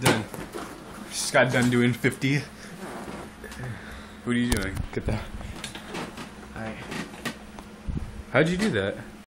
Done. Just got done doing 50. What are you doing? Get that. Hi. How'd you do that?